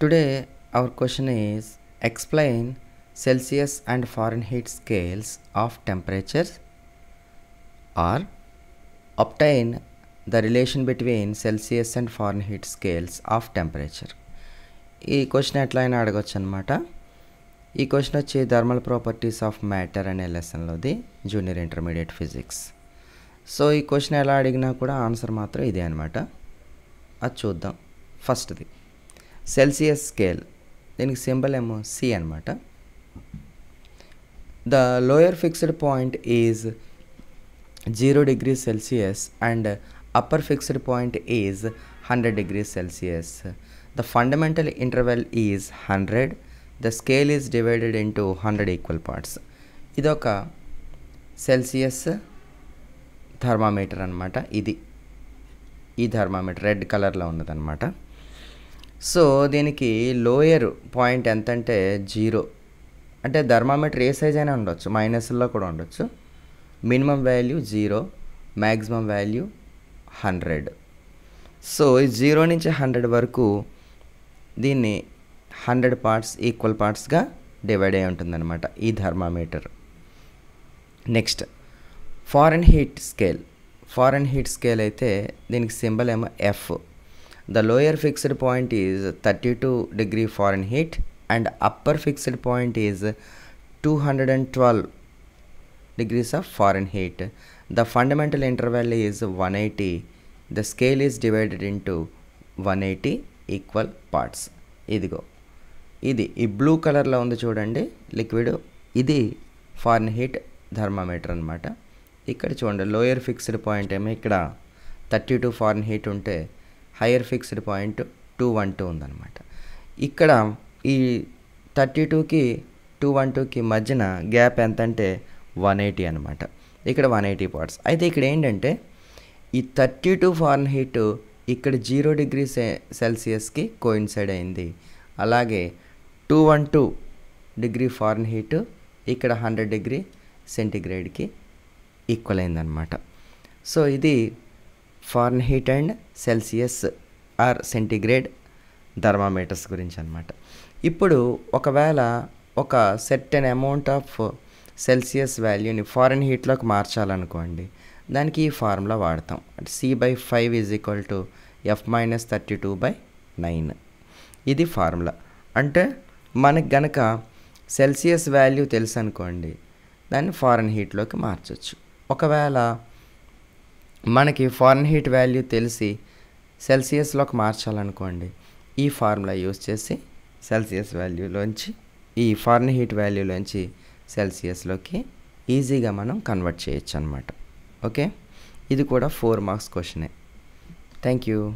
Today our question is explain Celsius and Fahrenheit scales of temperatures or obtain the relation between Celsius and Fahrenheit scales of temperature ఈ question ఎట్లా అయినా అడగచ్చు అనమాట ఈ question వచ్చి thermal properties of matter అనే లెసన్లోది junior intermediate physics so ఈ క్వశ్చన్ ఎలా అడిగినా కూడా ఆన్సర్ మాత్రం ఇదే అనమాట అది చూద్దాం. ఫస్ట్ది సెల్సియస్ స్కేల్ దీనికి సింబల్ ఏమో సి అనమాట the lower fixed point is zero degree Celsius and upper fixed point is hundred degree Celsius the fundamental interval is hundred the scale is divided into hundred equal parts ఇదొక Celsius thermometer అనమాట ఇది ఈ thermometer red కలర్లో ఉన్నదనమాట so దీనికి lower point ఎంత అంటే zero. అంటే థర్మామీటర్ ఏ సైజ్ అయినా ఉండొచ్చు మైనస్లో కూడా ఉండొచ్చు. Minimum value zero maximum value hundred. So ఈ జీరో నుంచి హండ్రెడ్ వరకు దీన్ని హండ్రెడ్ పార్ట్స్ ఈక్వల్ పార్ట్స్గా డివైడ్ అయి ఉంటుందన్నమాట ఈ thermometer. Next Fahrenheit scale. Fahrenheit scale అయితే దీనికి సింబల్ ఏమో F. The lower fixed point is thirty two degree Fahrenheit and upper fixed point is two hundred and twelve the fundamental Fahrenheit. The fundamental interval is 180. The scale is divided into 180 equal parts ఇదిగో ఇది ఈ blue కలర్లో ఉంది చూడండి liquid ఇది foreign heat thermometer అనమాట ఇక్కడ చూడండి లోయర్ ఫిక్స్డ్ పాయింట్ ఏమో ఇక్కడ థర్టీ టూ ఫారెన్ హీట్ ఉంటే higher fixed point two one two ఉందన్నమాట. ఇక్కడ ఈ థర్టీ టూకి టూ వన్ టూకి మధ్యన గ్యాప్ ఎంత అంటే వన్ ఎయిటీ అనమాట ఇక్కడ వన్ ఎయిటీ పార్ట్స్. అయితే ఇక్కడ ఏంటంటే ఈ థర్టీ టూ ఫారెన్ హీట్ ఇక్కడ జీరో డిగ్రీ సె సెల్సియస్కి కోయిన్సైడ్ అయింది. అలాగే two one two degree Fahrenheit ఇక్కడ హండ్రెడ్ డిగ్రీ సెంటిగ్రేడ్కి ఈక్వల్ అయిందనమాట సో ఇది Fahrenheit and Celsius or centigrade thermometers గురించి అనమాట ఇప్పుడు ఒకవేళ ఒక సెర్టెన్ అమౌంట్ ఆఫ్ సెల్సియస్ వాల్యూని ఫారెన్ హీట్లోకి మార్చాలనుకోండి దానికి ఈ ఫార్ములా వాడతాం. అంటే C by five is equal to F minus thirty two by nine ఇది ఫార్ములా. అంటే మనకి గనక సెల్సియస్ వాల్యూ తెలుసు అనుకోండి దాన్ని ఫారెన్ హీట్లోకి మార్చవచ్చు ఒకవేళ మనకి ఫారెన్ హీట్ వాల్యూ తెలిసి సెల్సియస్లోకి మార్చాలనుకోండి ఈ ఫార్ములా యూస్ చేసి సెల్సియస్ వాల్యూలోంచి ఈ ఫారెన్ హీట్ వాల్యూలోంచి సెల్సియస్లోకి ఈజీగా మనం కన్వర్ట్ చేయొచ్చు అనమాట ఓకే? ఇది కూడా ఫోర్ మార్క్స్ క్వశ్చనే. Thank you.